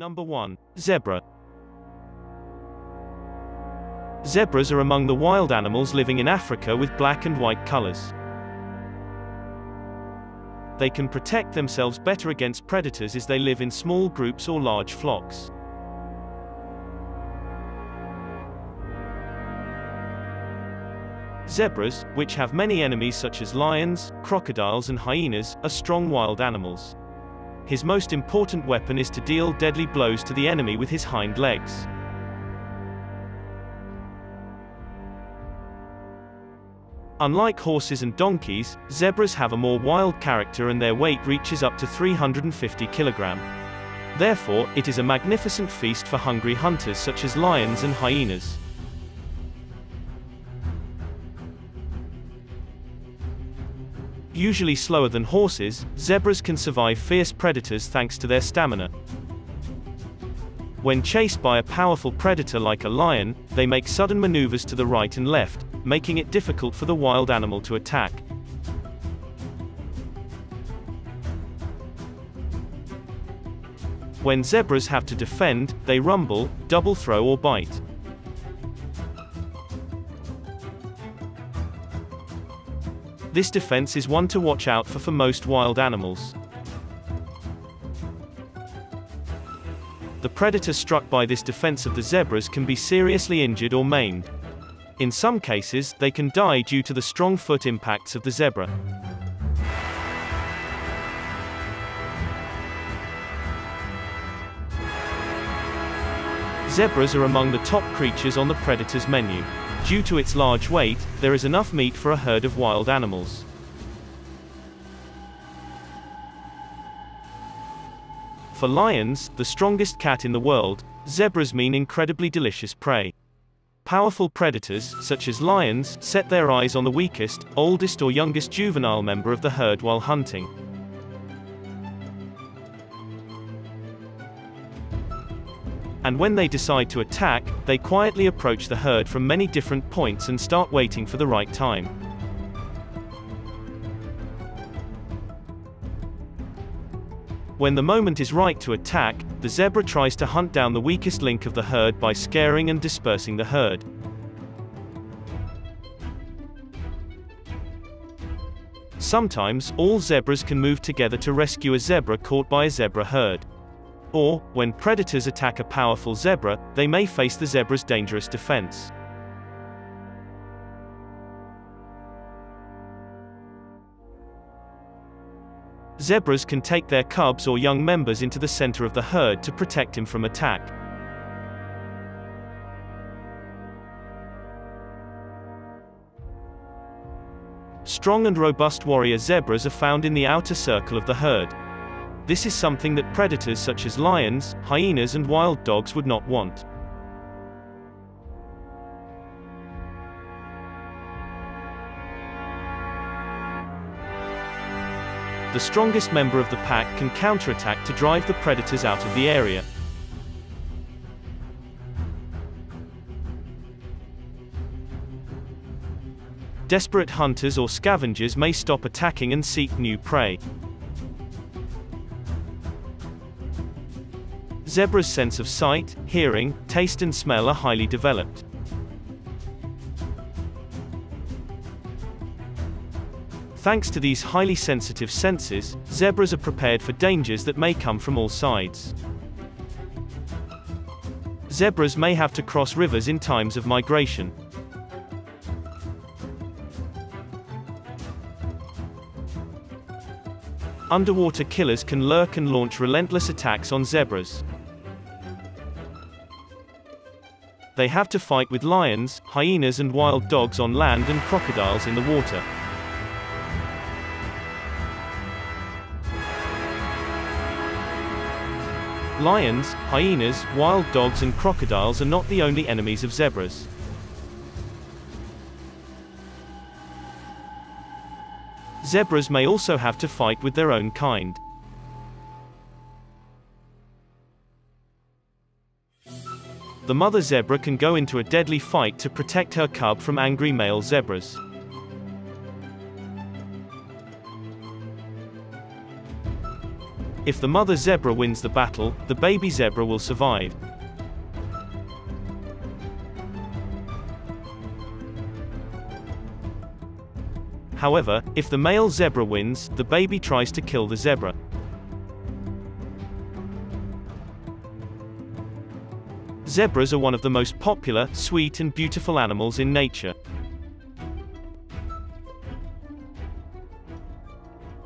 Number 1. Zebra. Zebras are among the wild animals living in Africa with black and white colors. They can protect themselves better against predators as they live in small groups or large flocks. Zebras, which have many enemies such as lions, crocodiles and hyenas, are strong wild animals. His most important weapon is to deal deadly blows to the enemy with his hind legs. Unlike horses and donkeys, zebras have a more wild character and their weight reaches up to 350 kg. Therefore, it is a magnificent feast for hungry hunters such as lions and hyenas. Usually slower than horses, zebras can survive fierce predators thanks to their stamina. When chased by a powerful predator like a lion, they make sudden maneuvers to the right and left, making it difficult for the wild animal to attack. When zebras have to defend, they rumble, double throw or bite. This defense is one to watch out for for most wild animals. The predator struck by this defense of the zebras can be seriously injured or maimed. In some cases, they can die due to the strong foot impacts of the zebra. Zebras are among the top creatures on the predator's menu. Due to its large weight, there is enough meat for a herd of wild animals. For lions, the strongest cat in the world, zebras mean incredibly delicious prey. Powerful predators, such as lions, set their eyes on the weakest, oldest or youngest juvenile member of the herd while hunting. And when they decide to attack, they quietly approach the herd from many different points and start waiting for the right time. When the moment is right to attack, the zebra tries to hunt down the weakest link of the herd by scaring and dispersing the herd. Sometimes, all zebras can move together to rescue a zebra caught by a zebra herd. Or, when predators attack a powerful zebra, they may face the zebra's dangerous defense. Zebras can take their cubs or young members into the center of the herd to protect him from attack. Strong and robust warrior zebras are found in the outer circle of the herd. This is something that predators such as lions, hyenas and wild dogs would not want. The strongest member of the pack can counterattack to drive the predators out of the area. Desperate hunters or scavengers may stop attacking and seek new prey. Zebra's sense of sight, hearing, taste and smell are highly developed. Thanks to these highly sensitive senses, zebras are prepared for dangers that may come from all sides. Zebras may have to cross rivers in times of migration. Underwater killers can lurk and launch relentless attacks on zebras. They have to fight with lions, hyenas and wild dogs on land and crocodiles in the water. Lions, hyenas, wild dogs and crocodiles are not the only enemies of zebras. Zebras may also have to fight with their own kind. The mother zebra can go into a deadly fight to protect her cub from angry male zebras. If the mother zebra wins the battle, the baby zebra will survive. However, if the male zebra wins, the baby tries to kill the zebra. Zebras are one of the most popular, sweet and beautiful animals in nature.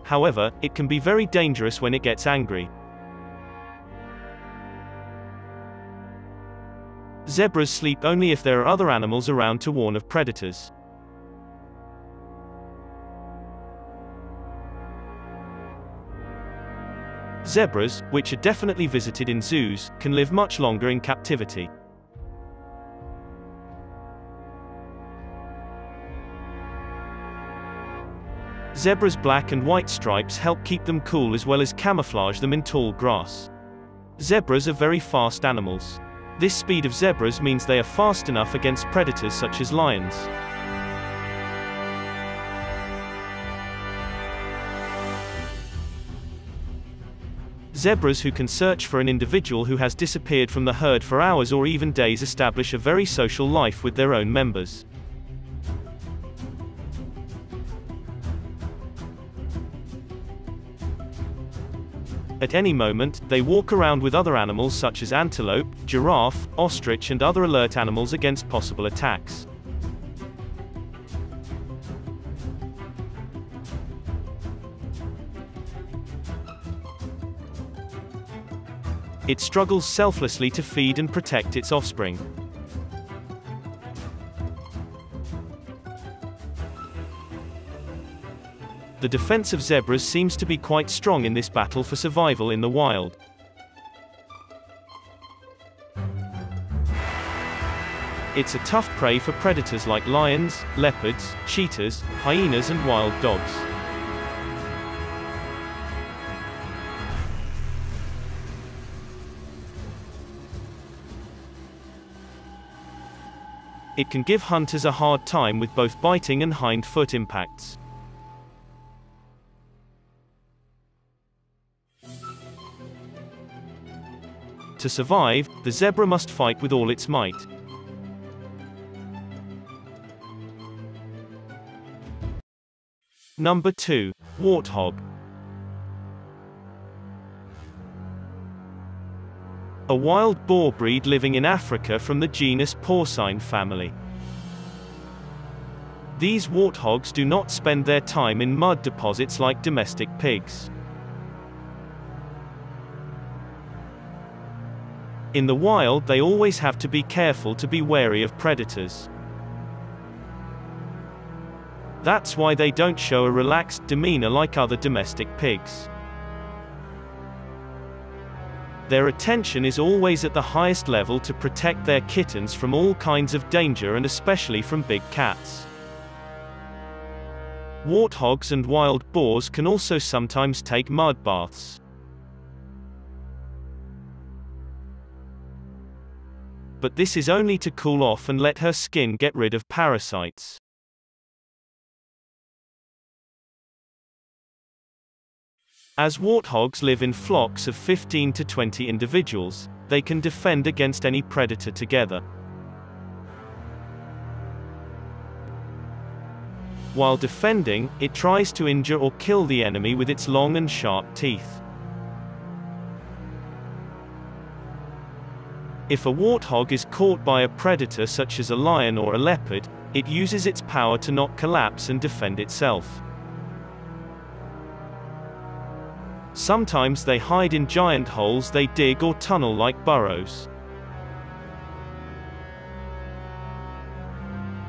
However, it can be very dangerous when it gets angry. Zebras sleep only if there are other animals around to warn of predators. Zebras, which are definitely visited in zoos, can live much longer in captivity. Zebras' black and white stripes help keep them cool as well as camouflage them in tall grass. Zebras are very fast animals. This speed of zebras means they are fast enough against predators such as lions. Zebras who can search for an individual who has disappeared from the herd for hours or even days establish a very social life with their own members. At any moment, they walk around with other animals such as antelope, giraffe, ostrich and other alert animals against possible attacks. It struggles selflessly to feed and protect its offspring. The defense of zebras seems to be quite strong in this battle for survival in the wild. It's a tough prey for predators like lions, leopards, cheetahs, hyenas and wild dogs. It can give hunters a hard time with both biting and hind foot impacts. To survive, the zebra must fight with all its might. Number 2. Warthog. A wild boar breed living in Africa from the genus Porcine family. These warthogs do not spend their time in mud deposits like domestic pigs. In the wild they always have to be careful to be wary of predators. That's why they don't show a relaxed demeanor like other domestic pigs. Their attention is always at the highest level to protect their kittens from all kinds of danger and especially from big cats. Warthogs and wild boars can also sometimes take mud baths. But this is only to cool off and let her skin get rid of parasites. As warthogs live in flocks of 15 to 20 individuals, they can defend against any predator together. While defending, it tries to injure or kill the enemy with its long and sharp teeth. If a warthog is caught by a predator such as a lion or a leopard, it uses its power to not collapse and defend itself. Sometimes they hide in giant holes they dig or tunnel like burrows.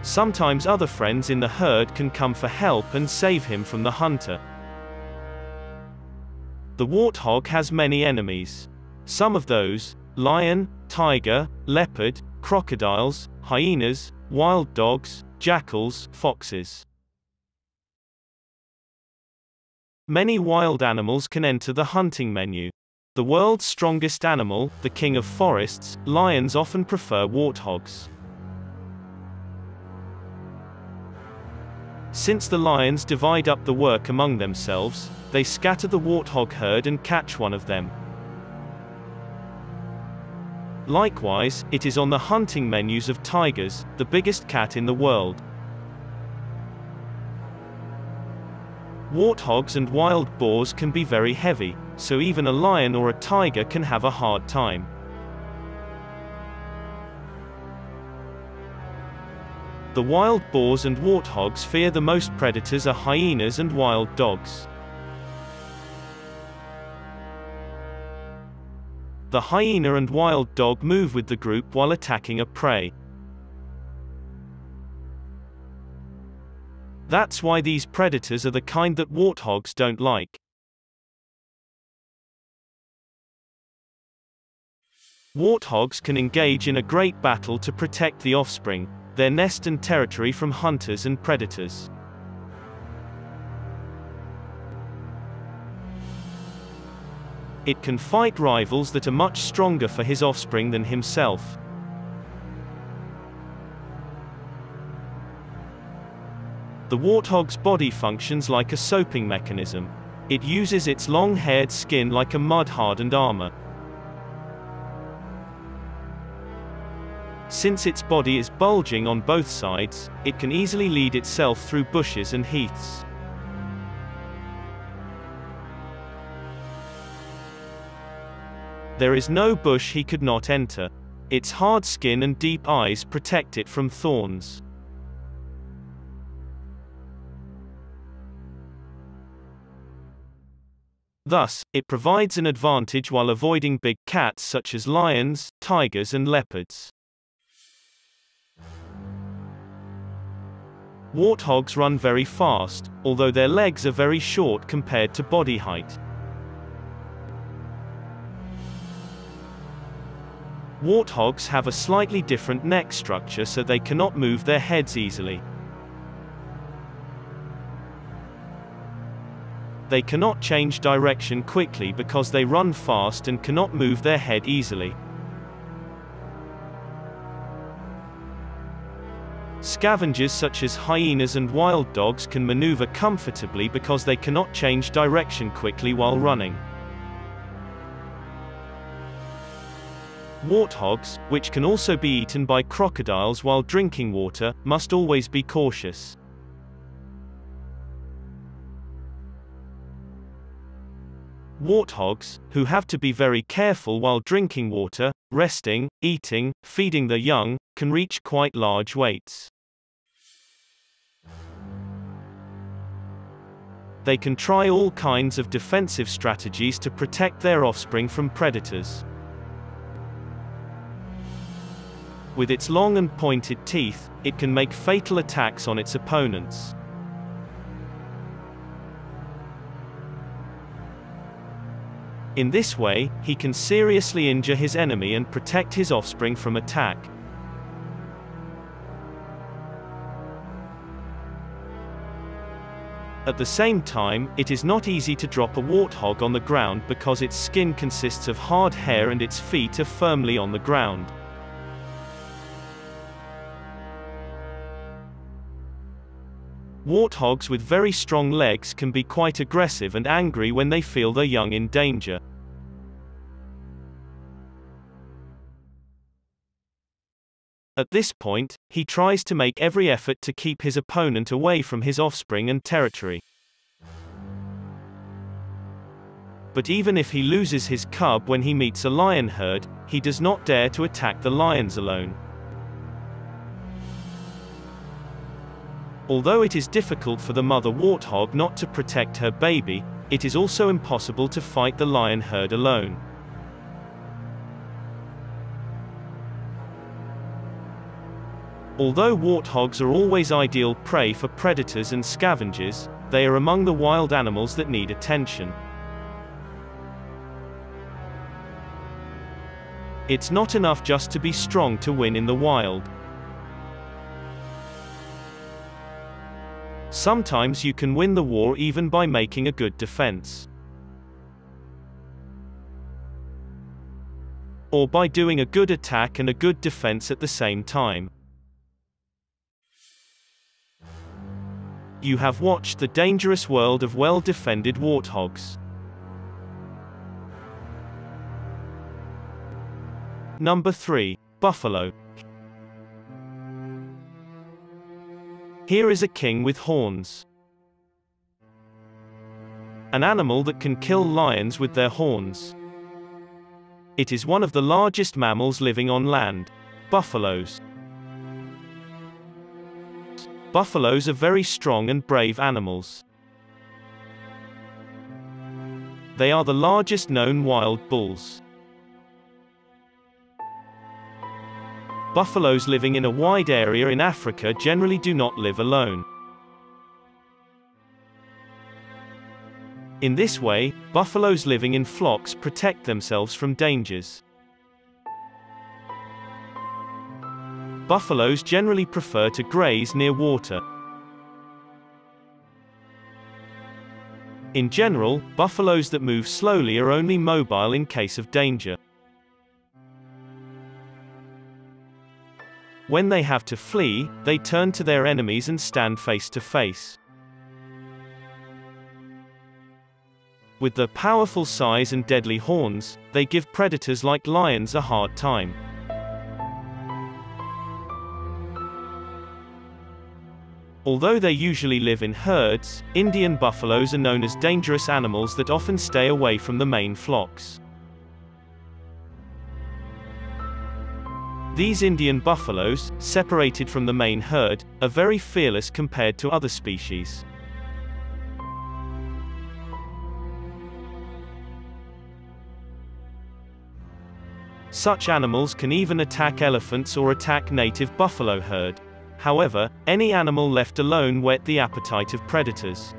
Sometimes other friends in the herd can come for help and save him from the hunter. The warthog has many enemies. Some of those, lion, tiger, leopard, crocodiles, hyenas, wild dogs, jackals, foxes. Many wild animals can enter the hunting menu. The world's strongest animal, the king of forests, lions often prefer warthogs. Since the lions divide up the work among themselves, they scatter the warthog herd and catch one of them. Likewise, it is on the hunting menus of tigers, the biggest cat in the world. Warthogs and wild boars can be very heavy, so even a lion or a tiger can have a hard time. The wild boars and warthogs fear the most predators are hyenas and wild dogs. The hyena and wild dog move with the group while attacking a prey. That's why these predators are the kind that warthogs don't like. Warthogs can engage in a great battle to protect the offspring, their nest and territory from hunters and predators. It can fight rivals that are much stronger for his offspring than himself. The warthog's body functions like a soaping mechanism. It uses its long-haired skin like a mud-hardened armor. Since its body is bulging on both sides, it can easily lead itself through bushes and heaths. There is no bush he could not enter. Its hard skin and deep eyes protect it from thorns. Thus, it provides an advantage while avoiding big cats such as lions, tigers and leopards. Warthogs run very fast, although their legs are very short compared to body height. Warthogs have a slightly different neck structure so they cannot move their heads easily. They cannot change direction quickly because they run fast and cannot move their head easily. Scavengers such as hyenas and wild dogs can maneuver comfortably because they cannot change direction quickly while running. Warthogs, which can also be eaten by crocodiles while drinking water, must always be cautious. Warthogs, who have to be very careful while drinking water, resting, eating, feeding their young, can reach quite large weights. They can try all kinds of defensive strategies to protect their offspring from predators. With its long and pointed teeth, it can make fatal attacks on its opponents. In this way, he can seriously injure his enemy and protect his offspring from attack. At the same time, it is not easy to drop a warthog on the ground because its skin consists of hard hair and its feet are firmly on the ground. Warthogs with very strong legs can be quite aggressive and angry when they feel their young in danger. At this point, he tries to make every effort to keep his opponent away from his offspring and territory. But even if he loses his cub when he meets a lion herd, he does not dare to attack the lions alone. Although it is difficult for the mother warthog not to protect her baby, it is also impossible to fight the lion herd alone. Although warthogs are always ideal prey for predators and scavengers, they are among the wild animals that need attention. It's not enough just to be strong to win in the wild. Sometimes you can win the war even by making a good defense. Or by doing a good attack and a good defense at the same time. You have watched the dangerous world of well-defended warthogs. Number 3. Buffalo. Here is a king with horns. An animal that can kill lions with their horns. It is one of the largest mammals living on land. Buffaloes. Buffaloes are very strong and brave animals. They are the largest known wild bulls. Buffaloes living in a wide area in Africa generally do not live alone. In this way, buffaloes living in flocks protect themselves from dangers. Buffaloes generally prefer to graze near water. In general, buffaloes that move slowly are only mobile in case of danger. When they have to flee, they turn to their enemies and stand face to face. With their powerful size and deadly horns, they give predators like lions a hard time. Although they usually live in herds, Indian buffaloes are known as dangerous animals that often stay away from the main flocks. These Indian buffaloes, separated from the main herd, are very fearless compared to other species. Such animals can even attack elephants or attack native buffalo herd. However, any animal left alone whet the appetite of predators.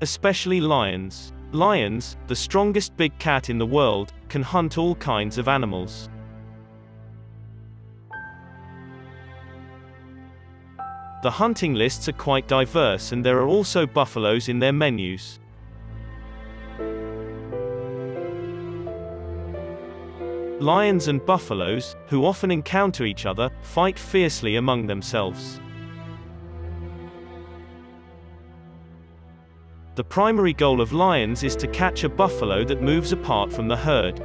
Especially lions. Lions, the strongest big cat in the world, can hunt all kinds of animals. The hunting lists are quite diverse and there are also buffaloes in their menus. Lions and buffaloes, who often encounter each other, fight fiercely among themselves. The primary goal of lions is to catch a buffalo that moves apart from the herd.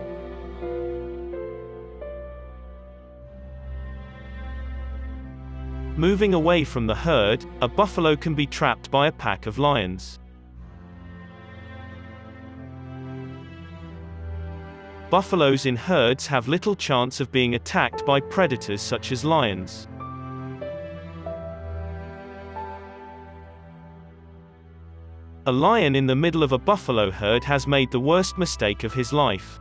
Moving away from the herd, a buffalo can be trapped by a pack of lions. Buffaloes in herds have little chance of being attacked by predators such as lions. A lion in the middle of a buffalo herd has made the worst mistake of his life.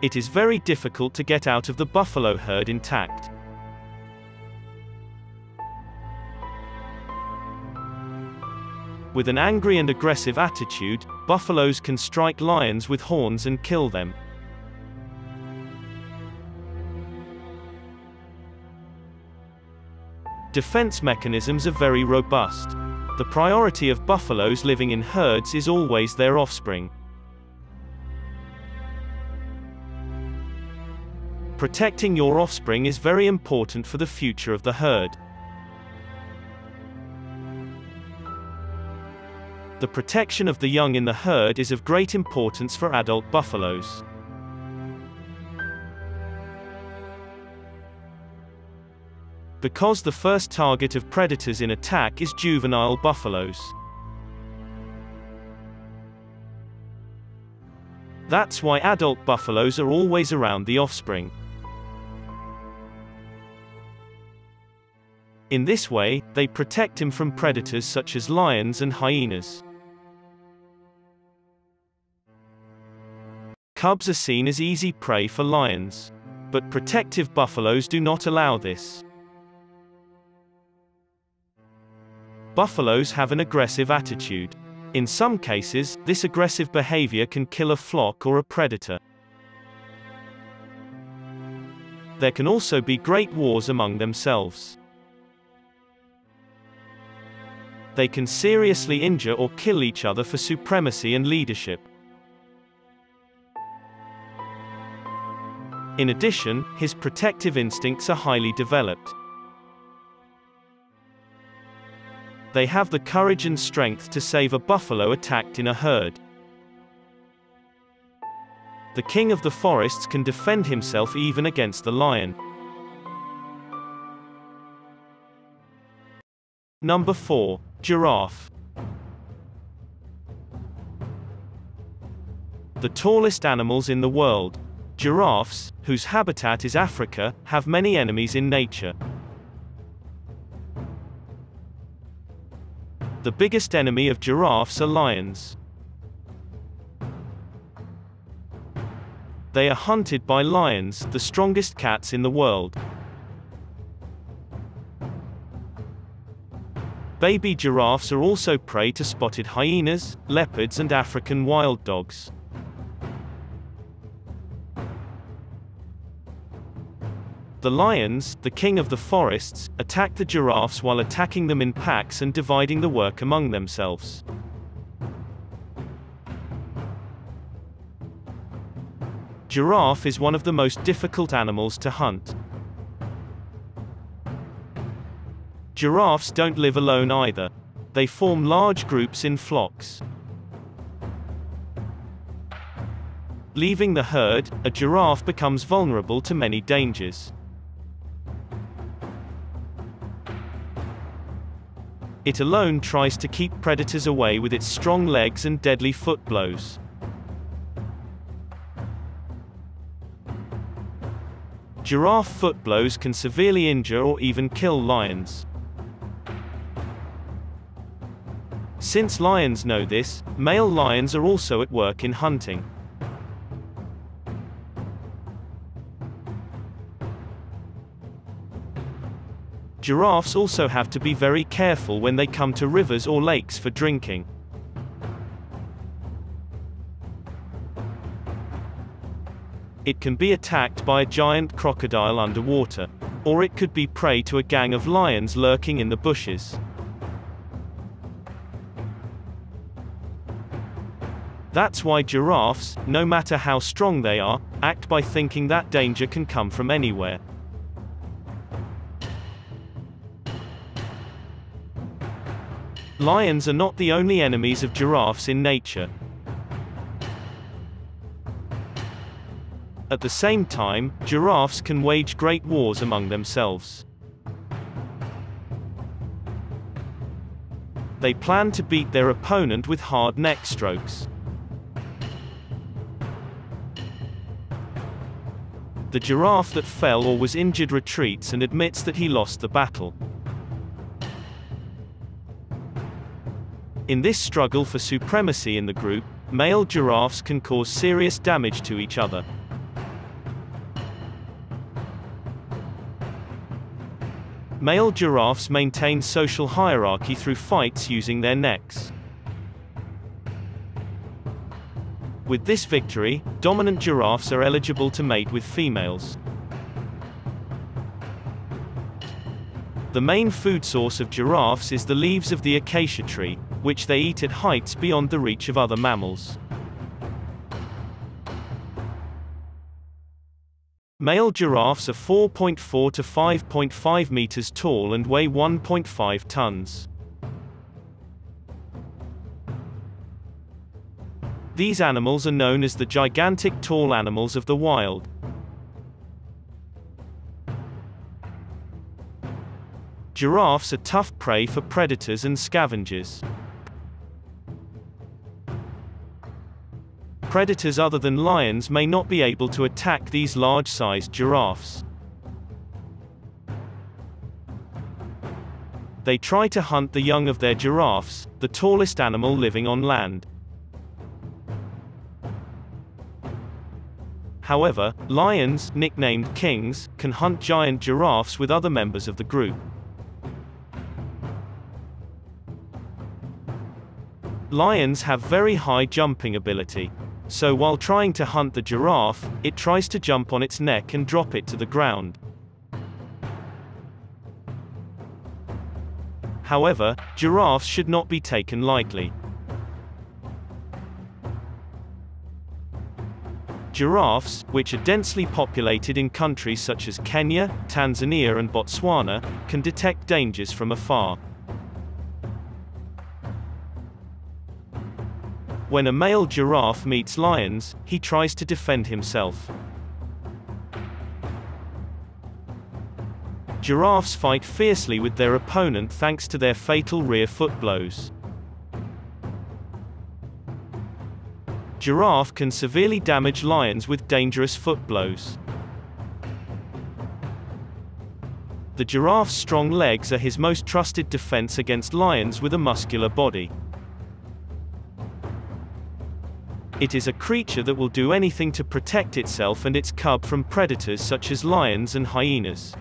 It is very difficult to get out of the buffalo herd intact. With an angry and aggressive attitude, buffaloes can strike lions with horns and kill them. Defense mechanisms are very robust. The priority of buffaloes living in herds is always their offspring. Protecting your offspring is very important for the future of the herd. The protection of the young in the herd is of great importance for adult buffaloes. Because the first target of predators in attack is juvenile buffaloes. That's why adult buffaloes are always around the offspring. In this way, they protect him from predators such as lions and hyenas. Cubs are seen as easy prey for lions. But protective buffaloes do not allow this. Buffaloes have an aggressive attitude. In some cases, this aggressive behavior can kill a flock or a predator. There can also be great wars among themselves. They can seriously injure or kill each other for supremacy and leadership. In addition, his protective instincts are highly developed. They have the courage and strength to save a buffalo attacked in a herd. The king of the forests can defend himself even against the lion. Number 4. Giraffe. The tallest animals in the world. Giraffes, whose habitat is Africa, have many enemies in nature. The biggest enemy of giraffes are lions. They are hunted by lions, the strongest cats in the world. Baby giraffes are also prey to spotted hyenas, leopards and African wild dogs. The lions, the king of the forests, attack the giraffes while attacking them in packs and dividing the work among themselves. Giraffe is one of the most difficult animals to hunt. Giraffes don't live alone either. They form large groups in flocks. Leaving the herd, a giraffe becomes vulnerable to many dangers. It alone tries to keep predators away with its strong legs and deadly foot blows. Giraffe foot blows can severely injure or even kill lions. Since lions know this, male lions are also at work in hunting. Giraffes also have to be very careful when they come to rivers or lakes for drinking. It can be attacked by a giant crocodile underwater. Or it could be prey to a gang of lions lurking in the bushes. That's why giraffes, no matter how strong they are, act by thinking that danger can come from anywhere. Lions are not the only enemies of giraffes in nature. At the same time, giraffes can wage great wars among themselves. They plan to beat their opponent with hard neck strokes. The giraffe that fell or was injured retreats and admits that he lost the battle. In this struggle for supremacy in the group, male giraffes can cause serious damage to each other. Male giraffes maintain social hierarchy through fights using their necks. With this victory, dominant giraffes are eligible to mate with females. The main food source of giraffes is the leaves of the acacia tree, which they eat at heights beyond the reach of other mammals. Male giraffes are 4.4 to 5.5 meters tall and weigh 1.5 tons. These animals are known as the gigantic tall animals of the wild. Giraffes are tough prey for predators and scavengers. Predators other than lions may not be able to attack these large-sized giraffes. They try to hunt the young of their giraffes, the tallest animal living on land. However, lions, nicknamed kings, can hunt giant giraffes with other members of the group. Lions have very high jumping ability. So while trying to hunt the giraffe, it tries to jump on its neck and drop it to the ground. However, giraffes should not be taken lightly. Giraffes, which are densely populated in countries such as Kenya, Tanzania and Botswana, can detect dangers from afar. When a male giraffe meets lions, he tries to defend himself. Giraffes fight fiercely with their opponent thanks to their fatal rear foot blows. Giraffe can severely damage lions with dangerous foot blows. The giraffe's strong legs are his most trusted defense against lions with a muscular body. It is a creature that will do anything to protect itself and its cub from predators such as lions and hyenas.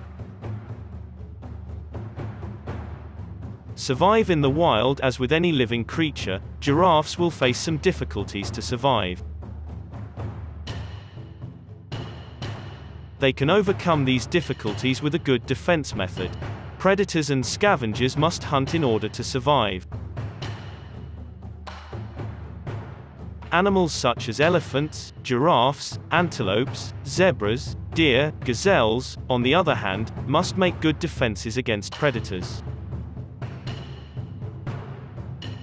Survive in the wild as with any living creature, giraffes will face some difficulties to survive. They can overcome these difficulties with a good defense method. Predators and scavengers must hunt in order to survive. Animals such as elephants, giraffes, antelopes, zebras, deer, gazelles, on the other hand, must make good defenses against predators.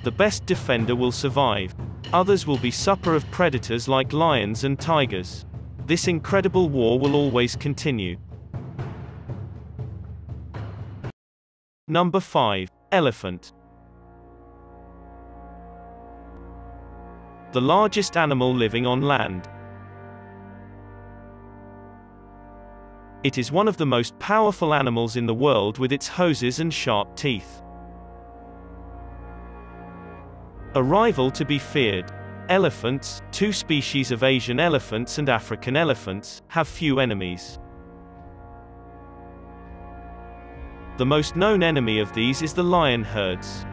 The best defender will survive. Others will be supper of predators like lions and tigers. This incredible war will always continue. Number 5. Elephant. The largest animal living on land. It is one of the most powerful animals in the world with its hoses and sharp teeth. A rival to be feared. Elephants, two species of Asian elephants and African elephants, have few enemies. The most known enemy of these is the lion herds.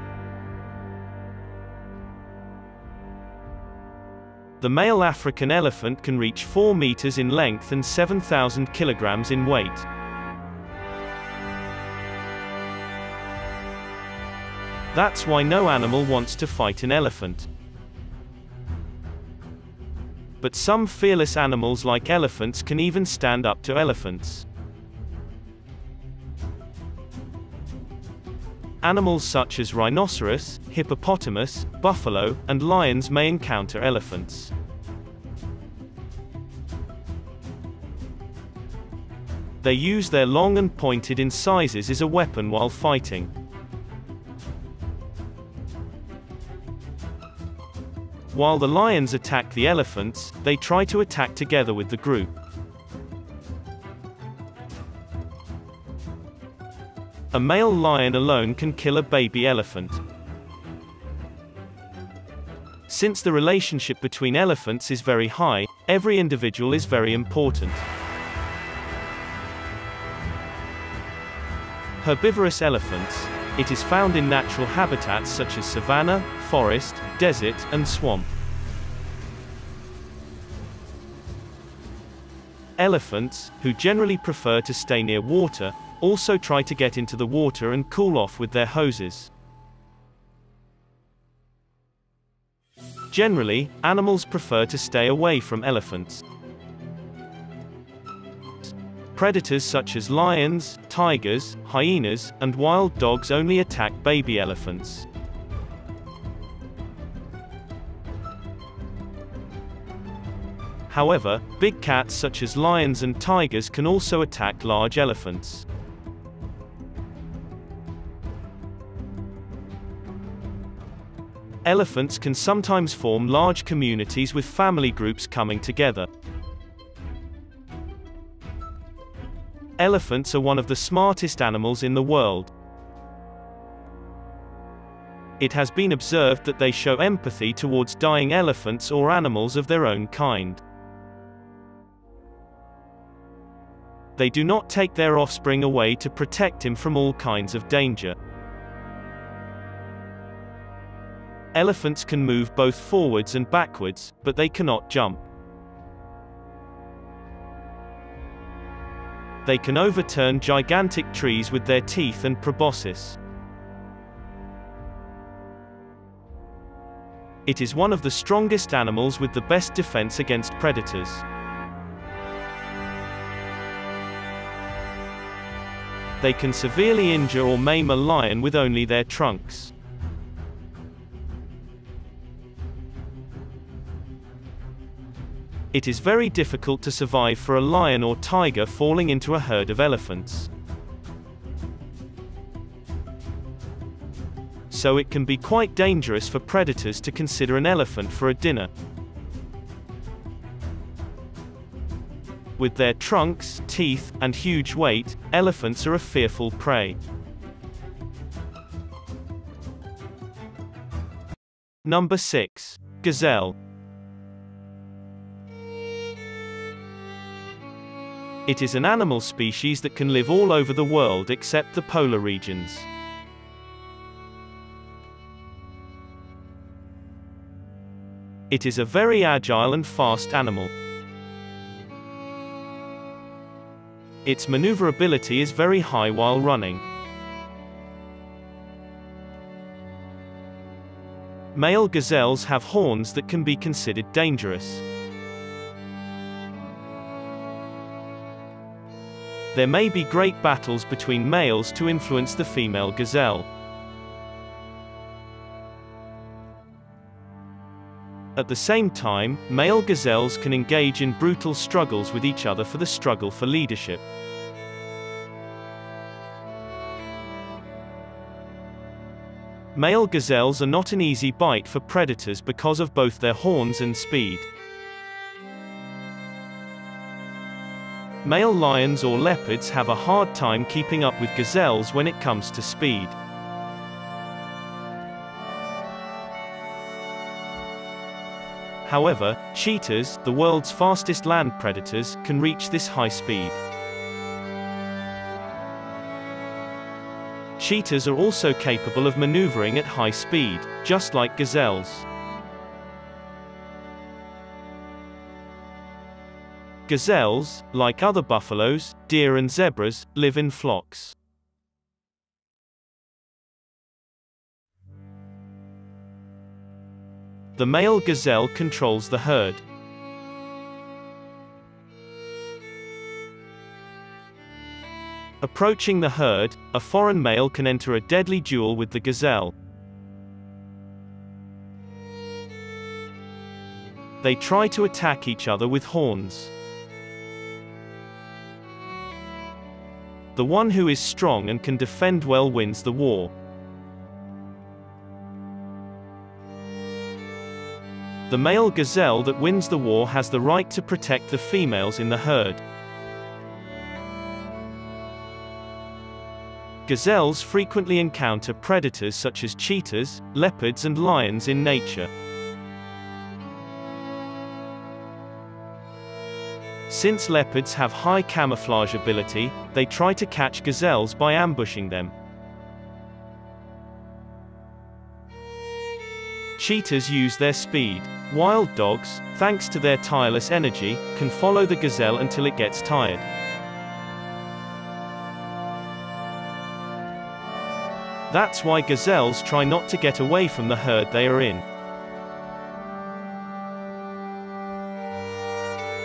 The male African elephant can reach 4 meters in length and 7,000 kilograms in weight. That's why no animal wants to fight an elephant. But some fearless animals like elephants can even stand up to elephants. Animals such as rhinoceros, hippopotamus, buffalo, and lions may encounter elephants. They use their long and pointed incisors as a weapon while fighting. While the lions attack the elephants, they try to attack together with the group. A male lion alone can kill a baby elephant. Since the relationship between elephants is very high, every individual is very important. Herbivorous elephants, it is found in natural habitats such as savanna, forest, desert, and swamp. Elephants, who generally prefer to stay near water, also try to get into the water and cool off with their hoses. Generally, animals prefer to stay away from elephants. Predators such as lions, tigers, hyenas, and wild dogs only attack baby elephants. However, big cats such as lions and tigers can also attack large elephants. Elephants can sometimes form large communities with family groups coming together. Elephants are one of the smartest animals in the world. It has been observed that they show empathy towards dying elephants or animals of their own kind. They do not take their offspring away to protect him from all kinds of danger. Elephants can move both forwards and backwards, but they cannot jump. They can overturn gigantic trees with their teeth and proboscis. It is one of the strongest animals with the best defense against predators. They can severely injure or maim a lion with only their trunks. It is very difficult to survive for a lion or tiger falling into a herd of elephants. So it can be quite dangerous for predators to consider an elephant for a dinner. With their trunks, teeth, and huge weight, elephants are a fearful prey. Number 6. Gazelle. It is an animal species that can live all over the world except the polar regions. It is a very agile and fast animal. Its maneuverability is very high while running. Male gazelles have horns that can be considered dangerous. There may be great battles between males to influence the female gazelle. At the same time, male gazelles can engage in brutal struggles with each other for the struggle for leadership. Male gazelles are not an easy bite for predators because of both their horns and speed. Male lions or leopards have a hard time keeping up with gazelles when it comes to speed. However, cheetahs, the world's fastest land predators, can reach this high speed. Cheetahs are also capable of maneuvering at high speed, just like gazelles. Gazelles, like other buffaloes, deer and zebras, live in flocks. The male gazelle controls the herd. Approaching the herd, a foreign male can enter a deadly duel with the gazelle. They try to attack each other with horns. The one who is strong and can defend well wins the war. The male gazelle that wins the war has the right to protect the females in the herd. Gazelles frequently encounter predators such as cheetahs, leopards and lions in nature. Since leopards have high camouflage ability, they try to catch gazelles by ambushing them. Cheetahs use their speed. Wild dogs, thanks to their tireless energy, can follow the gazelle until it gets tired. That's why gazelles try not to get away from the herd they are in.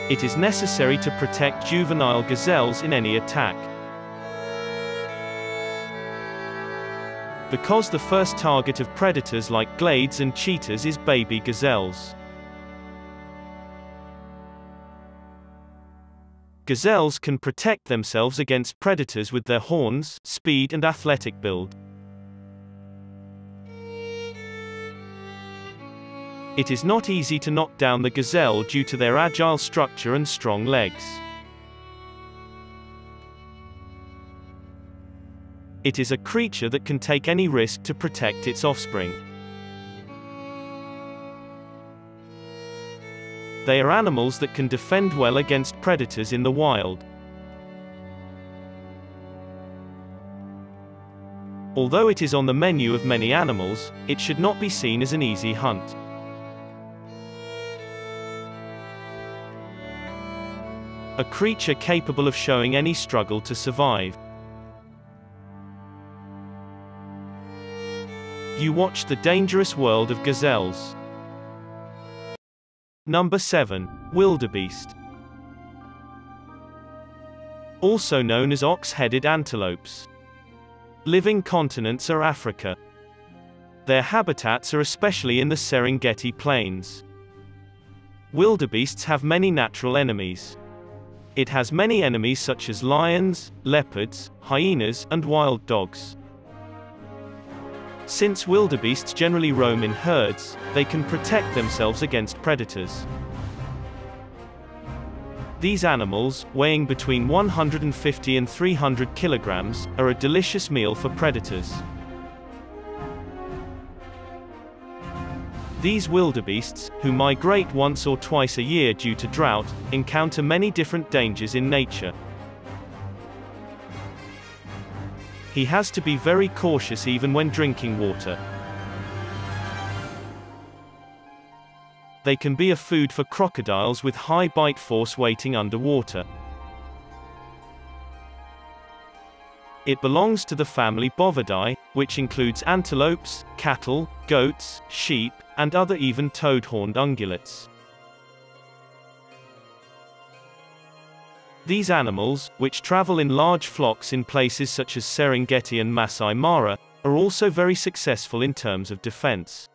It is necessary to protect juvenile gazelles in any attack. Because the first target of predators like glades and cheetahs is baby gazelles. Gazelles can protect themselves against predators with their horns, speed and athletic build. It is not easy to knock down the gazelle due to their agile structure and strong legs. It is a creature that can take any risk to protect its offspring. They are animals that can defend well against predators in the wild. Although it is on the menu of many animals, it should not be seen as an easy hunt. A creature capable of showing any struggle to survive. You watch the dangerous world of gazelles. Number 7. Wildebeest. also known as ox-headed antelopes. Living continents are Africa. Their habitats are especially in the Serengeti Plains. Wildebeests have many natural enemies. It has many enemies such as lions, leopards, hyenas, and wild dogs. Since wildebeests generally roam in herds, they can protect themselves against predators. These animals, weighing between 150 and 300 kilograms, are a delicious meal for predators. These wildebeests, who migrate once or twice a year due to drought, encounter many different dangers in nature. He has to be very cautious even when drinking water. They can be a food for crocodiles with high bite force waiting underwater. It belongs to the family Bovidae, which includes antelopes, cattle, goats, sheep, and other even toed-horned ungulates. These animals, which travel in large flocks in places such as Serengeti and Masai Mara, are also very successful in terms of defense.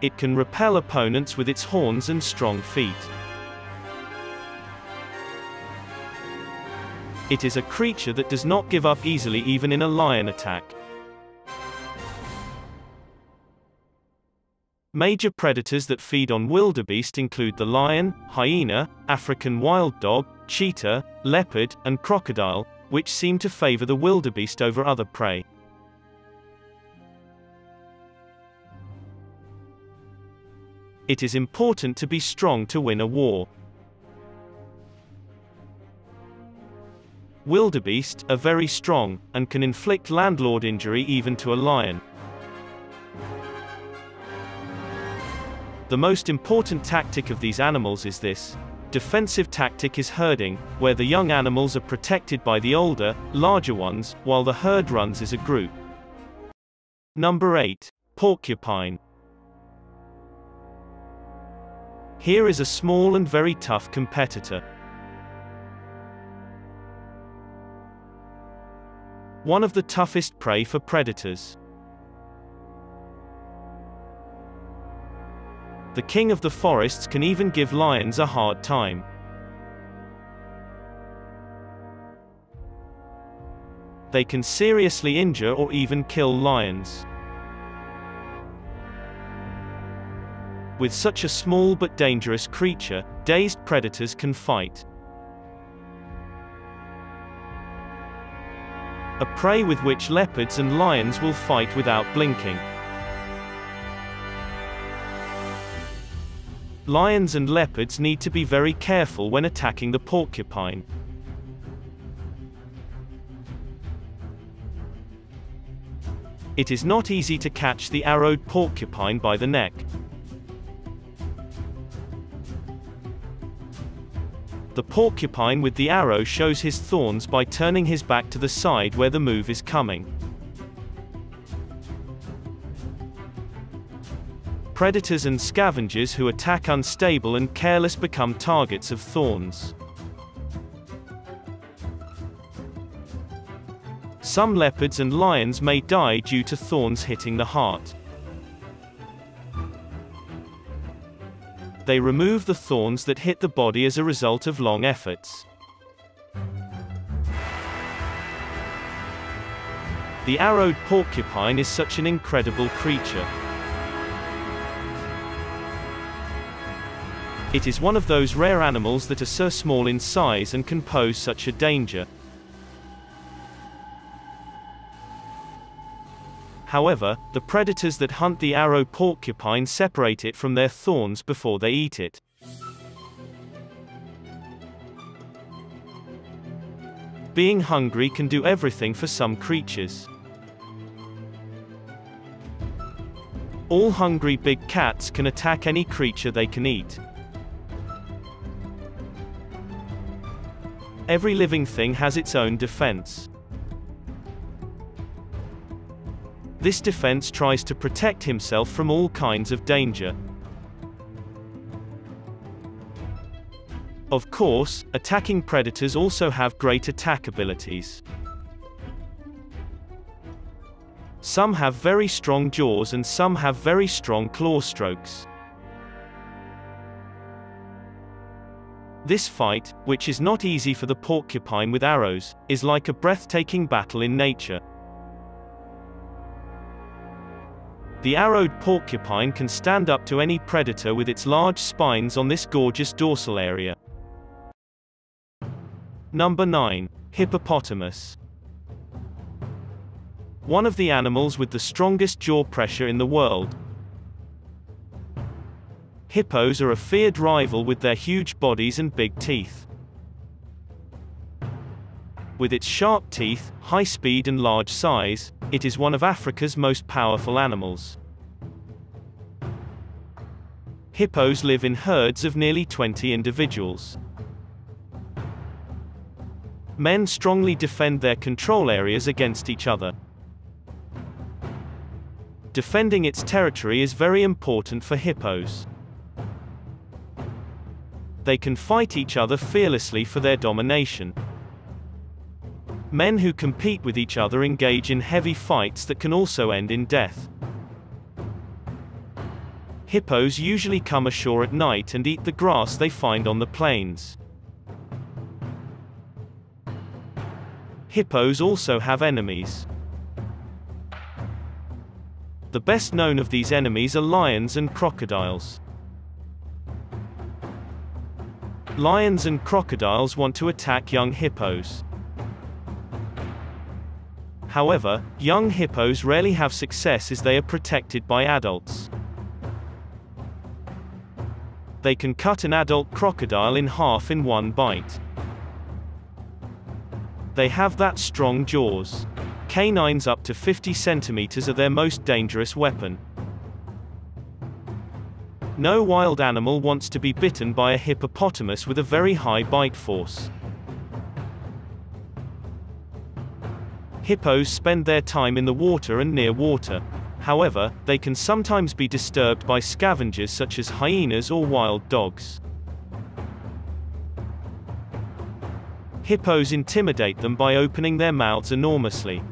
It can repel opponents with its horns and strong feet. It is a creature that does not give up easily even in a lion attack. Major predators that feed on wildebeest include the lion, hyena, African wild dog, cheetah, leopard, and crocodile, which seem to favor the wildebeest over other prey. It is important to be strong to win a war. Wildebeest are very strong, and can inflict landlord injury even to a lion. The most important tactic of these animals is this. Defensive tactic is herding, where the young animals are protected by the older, larger ones, while the herd runs as a group. Number 8. Porcupine. Here is a small and very tough competitor. One of the toughest prey for predators. The king of the forests can even give lions a hard time. They can seriously injure or even kill lions. With such a small but dangerous creature, dazed predators can fight. A prey with which leopards and lions will fight without blinking. Lions and leopards need to be very careful when attacking the porcupine. It is not easy to catch the arrowed porcupine by the neck. The porcupine with the arrow shows his thorns by turning his back to the side where the move is coming. Predators and scavengers who attack unstable and careless become targets of thorns. Some leopards and lions may die due to thorns hitting the heart. They remove the thorns that hit the body as a result of long efforts. The arrowed porcupine is such an incredible creature. It is one of those rare animals that are so small in size and can pose such a danger. However, the predators that hunt the arrow porcupine separate it from their thorns before they eat it. Being hungry can do everything for some creatures. All hungry big cats can attack any creature they can eat. Every living thing has its own defense. This defense tries to protect himself from all kinds of danger. Of course, attacking predators also have great attack abilities. Some have very strong jaws and some have very strong claw strokes. This fight, which is not easy for the porcupine with arrows, is like a breathtaking battle in nature. The arrowed porcupine can stand up to any predator with its large spines on this gorgeous dorsal area. Number 9. Hippopotamus. One of the animals with the strongest jaw pressure in the world. Hippos are a feared rival with their huge bodies and big teeth. With its sharp teeth, high speed and large size, it is one of Africa's most powerful animals. Hippos live in herds of nearly 20 individuals. Men strongly defend their control areas against each other. Defending its territory is very important for hippos. They can fight each other fearlessly for their domination. Men who compete with each other engage in heavy fights that can also end in death. Hippos usually come ashore at night and eat the grass they find on the plains. Hippos also have enemies. The best known of these enemies are lions and crocodiles. Lions and crocodiles want to attack young hippos. However, young hippos rarely have success as they are protected by adults. They can cut an adult crocodile in half in one bite. They have that strong jaws. Canines up to 50 centimeters are their most dangerous weapon. No wild animal wants to be bitten by a hippopotamus with a very high bite force. Hippos spend their time in the water and near water. However, they can sometimes be disturbed by scavengers such as hyenas or wild dogs. Hippos intimidate them by opening their mouths enormously.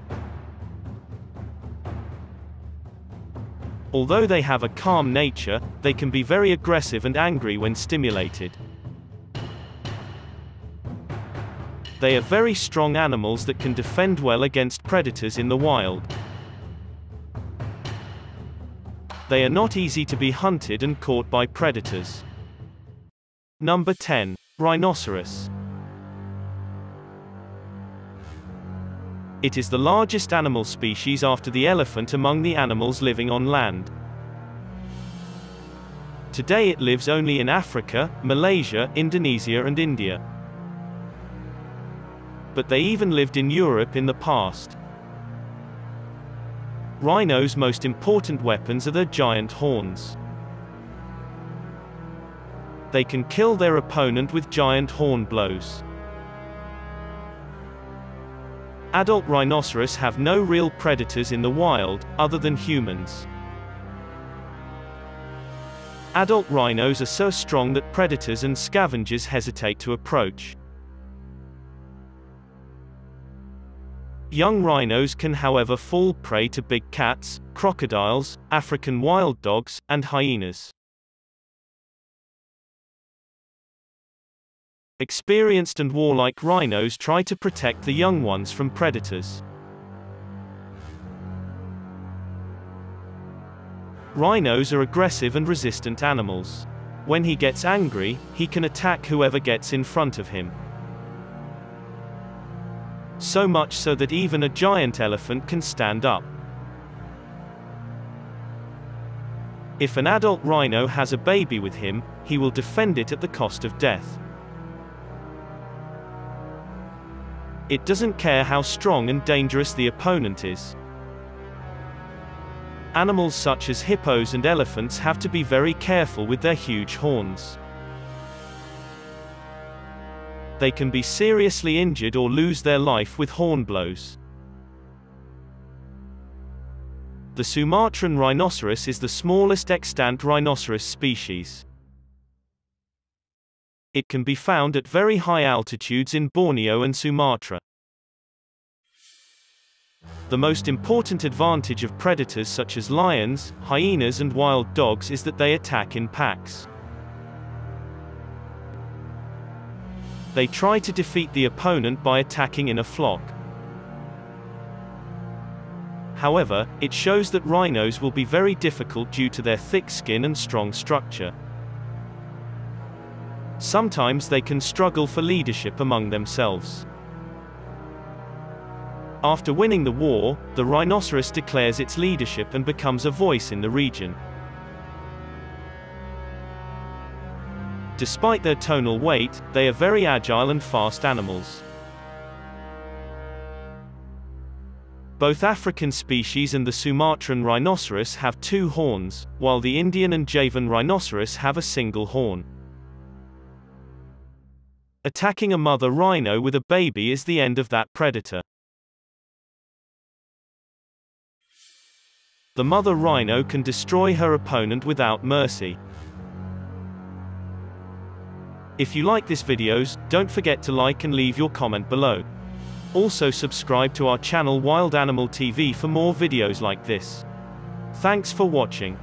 Although they have a calm nature, they can be very aggressive and angry when stimulated. They are very strong animals that can defend well against predators in the wild. They are not easy to be hunted and caught by predators. Number 10. Rhinoceros. It is the largest animal species after the elephant among the animals living on land. Today it lives only in Africa, Malaysia, Indonesia and India but they even lived in Europe in the past. Rhinos' most important weapons are their giant horns. They can kill their opponent with giant horn blows. Adult rhinoceros have no real predators in the wild, other than humans. Adult rhinos are so strong that predators and scavengers hesitate to approach. Young rhinos can however fall prey to big cats, crocodiles, African wild dogs, and hyenas. Experienced and warlike rhinos try to protect the young ones from predators. Rhinos are aggressive and resistant animals. When he gets angry, he can attack whoever gets in front of him so much so that even a giant elephant can stand up. If an adult rhino has a baby with him, he will defend it at the cost of death. It doesn't care how strong and dangerous the opponent is. Animals such as hippos and elephants have to be very careful with their huge horns they can be seriously injured or lose their life with horn blows. The Sumatran rhinoceros is the smallest extant rhinoceros species. It can be found at very high altitudes in Borneo and Sumatra. The most important advantage of predators such as lions, hyenas and wild dogs is that they attack in packs. They try to defeat the opponent by attacking in a flock. However, it shows that rhinos will be very difficult due to their thick skin and strong structure. Sometimes they can struggle for leadership among themselves. After winning the war, the rhinoceros declares its leadership and becomes a voice in the region. Despite their tonal weight, they are very agile and fast animals. Both African species and the Sumatran rhinoceros have two horns, while the Indian and Javan rhinoceros have a single horn. Attacking a mother rhino with a baby is the end of that predator. The mother rhino can destroy her opponent without mercy. If you like this videos, don't forget to like and leave your comment below. Also subscribe to our channel Wild Animal TV for more videos like this. Thanks for watching.